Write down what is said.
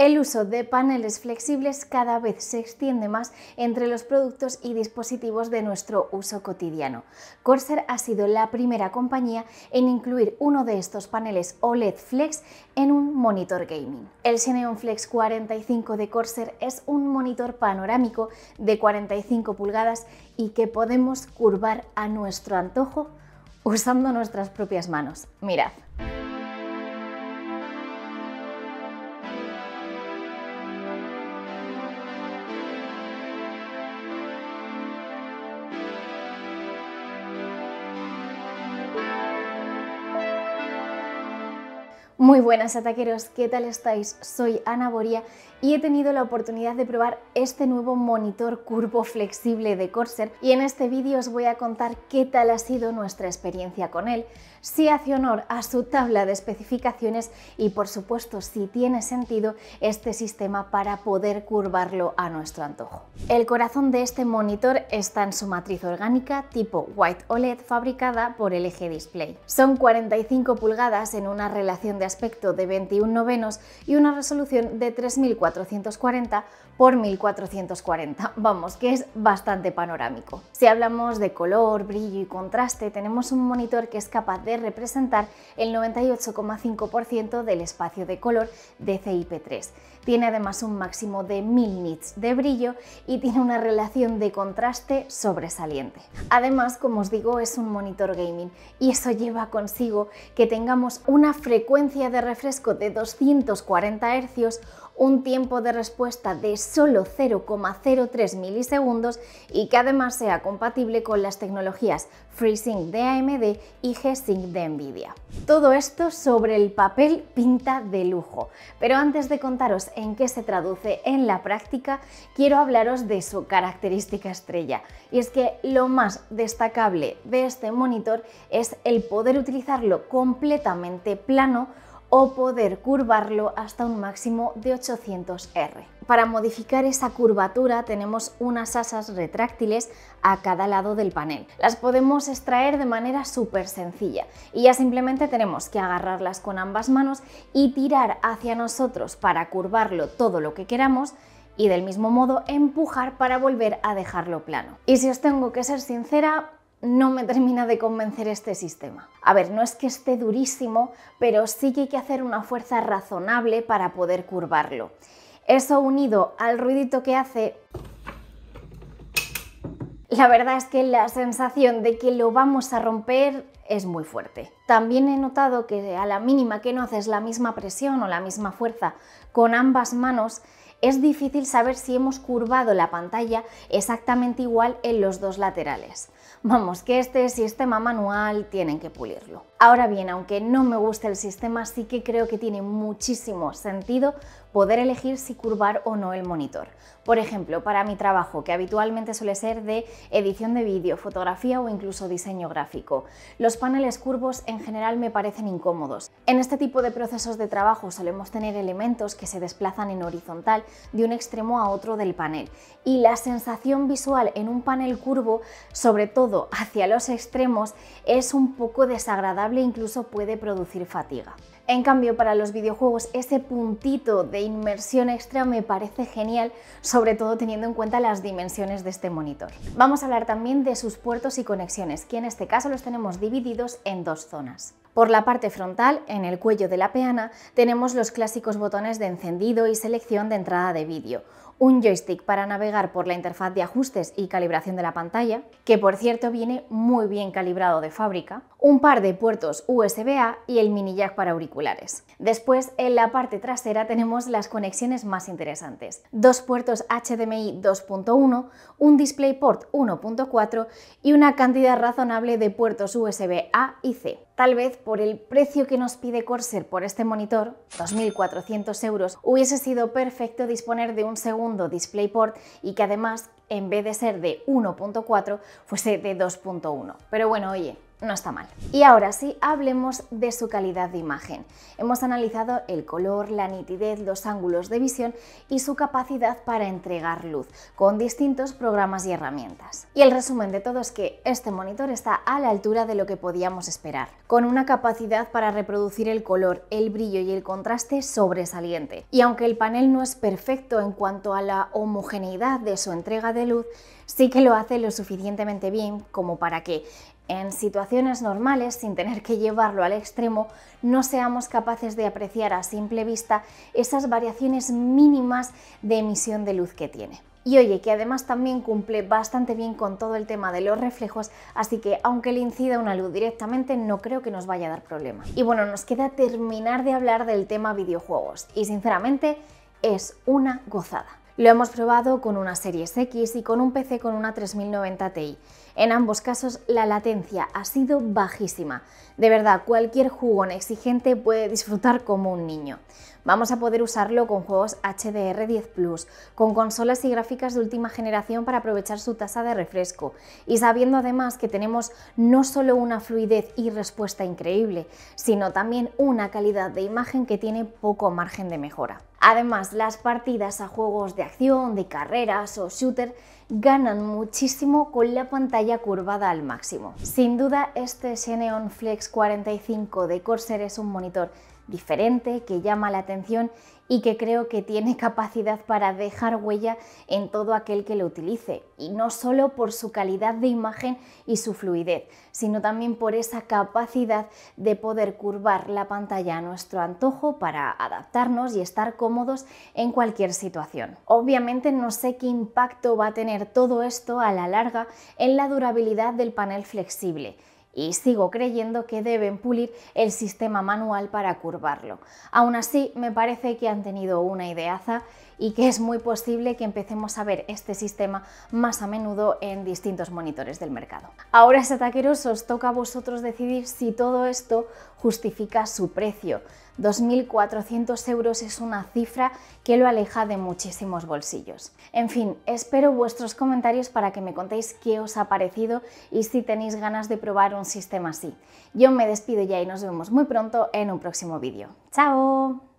El uso de paneles flexibles cada vez se extiende más entre los productos y dispositivos de nuestro uso cotidiano. Corsair ha sido la primera compañía en incluir uno de estos paneles OLED Flex en un monitor gaming. El Xeneon Flex 45 de Corsair es un monitor panorámico de 45 pulgadas y que podemos curvar a nuestro antojo usando nuestras propias manos. Mirad. Muy buenas ataqueros, ¿qué tal estáis? Soy Ana Boria y he tenido la oportunidad de probar este nuevo monitor curvo flexible de Corsair y en este vídeo os voy a contar qué tal ha sido nuestra experiencia con él, si hace honor a su tabla de especificaciones y por supuesto si tiene sentido este sistema para poder curvarlo a nuestro antojo. El corazón de este monitor está en su matriz orgánica tipo White OLED fabricada por LG Display. Son 45 pulgadas en una relación de aspecto de 21 novenos y una resolución de 3440 por 1440. Vamos, que es bastante panorámico. Si hablamos de color, brillo y contraste, tenemos un monitor que es capaz de representar el 98,5% del espacio de color de CIP3. Tiene además un máximo de 1000 nits de brillo y tiene una relación de contraste sobresaliente. Además, como os digo, es un monitor gaming y eso lleva consigo que tengamos una frecuencia de refresco de 240 Hz un tiempo de respuesta de solo 0,03 milisegundos y que además sea compatible con las tecnologías FreeSync de AMD y G-Sync de Nvidia. Todo esto sobre el papel pinta de lujo, pero antes de contaros en qué se traduce en la práctica, quiero hablaros de su característica estrella, y es que lo más destacable de este monitor es el poder utilizarlo completamente plano o poder curvarlo hasta un máximo de 800R. Para modificar esa curvatura tenemos unas asas retráctiles a cada lado del panel. Las podemos extraer de manera súper sencilla y ya simplemente tenemos que agarrarlas con ambas manos y tirar hacia nosotros para curvarlo todo lo que queramos y del mismo modo empujar para volver a dejarlo plano. Y si os tengo que ser sincera, no me termina de convencer este sistema. A ver, no es que esté durísimo, pero sí que hay que hacer una fuerza razonable para poder curvarlo. Eso unido al ruidito que hace... La verdad es que la sensación de que lo vamos a romper es muy fuerte. También he notado que a la mínima que no haces la misma presión o la misma fuerza con ambas manos, es difícil saber si hemos curvado la pantalla exactamente igual en los dos laterales. Vamos, que este sistema manual tienen que pulirlo. Ahora bien, aunque no me guste el sistema, sí que creo que tiene muchísimo sentido poder elegir si curvar o no el monitor. Por ejemplo, para mi trabajo, que habitualmente suele ser de edición de vídeo, fotografía o incluso diseño gráfico, los paneles curvos en general me parecen incómodos. En este tipo de procesos de trabajo solemos tener elementos que se desplazan en horizontal de un extremo a otro del panel y la sensación visual en un panel curvo, sobre todo hacia los extremos, es un poco desagradable e incluso puede producir fatiga. En cambio, para los videojuegos ese puntito de inmersión extra me parece genial, sobre todo teniendo en cuenta las dimensiones de este monitor. Vamos a hablar también de sus puertos y conexiones, que en este caso los tenemos divididos en dos zonas. Por la parte frontal, en el cuello de la peana, tenemos los clásicos botones de encendido y selección de entrada de vídeo, un joystick para navegar por la interfaz de ajustes y calibración de la pantalla, que por cierto viene muy bien calibrado de fábrica, un par de puertos USB-A y el mini jack para auriculares. Después, en la parte trasera tenemos las conexiones más interesantes. Dos puertos HDMI 2.1, un DisplayPort 1.4 y una cantidad razonable de puertos USB-A y C. Tal vez por el precio que nos pide Corsair por este monitor, 2.400 euros, hubiese sido perfecto disponer de un segundo DisplayPort y que además, en vez de ser de 1.4, fuese de 2.1. Pero bueno, oye, no está mal. Y ahora sí, hablemos de su calidad de imagen. Hemos analizado el color, la nitidez, los ángulos de visión y su capacidad para entregar luz con distintos programas y herramientas. Y el resumen de todo es que este monitor está a la altura de lo que podíamos esperar, con una capacidad para reproducir el color, el brillo y el contraste sobresaliente. Y aunque el panel no es perfecto en cuanto a la homogeneidad de su entrega de luz, sí que lo hace lo suficientemente bien como para que en situaciones normales, sin tener que llevarlo al extremo, no seamos capaces de apreciar a simple vista esas variaciones mínimas de emisión de luz que tiene. Y oye, que además también cumple bastante bien con todo el tema de los reflejos, así que aunque le incida una luz directamente, no creo que nos vaya a dar problema. Y bueno, nos queda terminar de hablar del tema videojuegos, y sinceramente es una gozada. Lo hemos probado con una Series X y con un PC con una 3090 Ti. En ambos casos la latencia ha sido bajísima. De verdad, cualquier jugón exigente puede disfrutar como un niño. Vamos a poder usarlo con juegos HDR10 Plus, con consolas y gráficas de última generación para aprovechar su tasa de refresco y sabiendo además que tenemos no solo una fluidez y respuesta increíble, sino también una calidad de imagen que tiene poco margen de mejora. Además, las partidas a juegos de acción, de carreras o shooter ganan muchísimo con la pantalla curvada al máximo. Sin duda, este Xeneon Flex 45 de Corsair es un monitor diferente, que llama la atención y que creo que tiene capacidad para dejar huella en todo aquel que lo utilice. Y no solo por su calidad de imagen y su fluidez, sino también por esa capacidad de poder curvar la pantalla a nuestro antojo para adaptarnos y estar cómodos en cualquier situación. Obviamente no sé qué impacto va a tener todo esto a la larga en la durabilidad del panel flexible y sigo creyendo que deben pulir el sistema manual para curvarlo. Aún así, me parece que han tenido una ideaza y que es muy posible que empecemos a ver este sistema más a menudo en distintos monitores del mercado. Ahora, taqueros, os toca a vosotros decidir si todo esto justifica su precio. 2.400 euros es una cifra que lo aleja de muchísimos bolsillos. En fin, espero vuestros comentarios para que me contéis qué os ha parecido y si tenéis ganas de probar un sistema así. Yo me despido ya y nos vemos muy pronto en un próximo vídeo. ¡Chao!